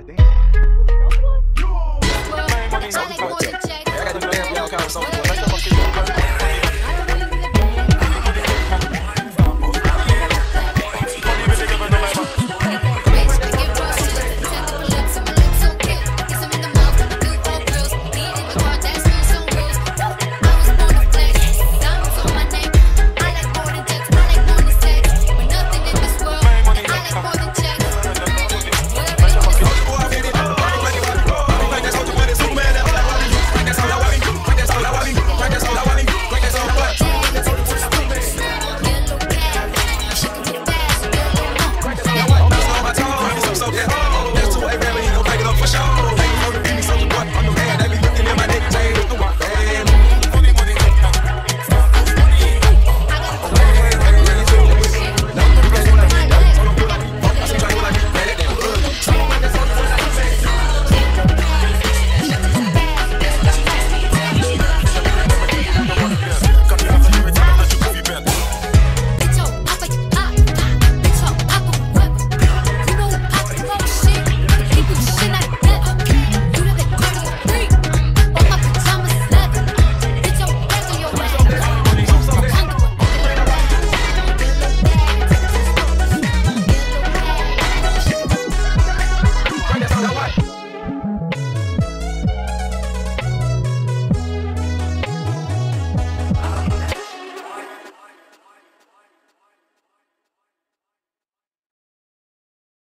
Carlinhos.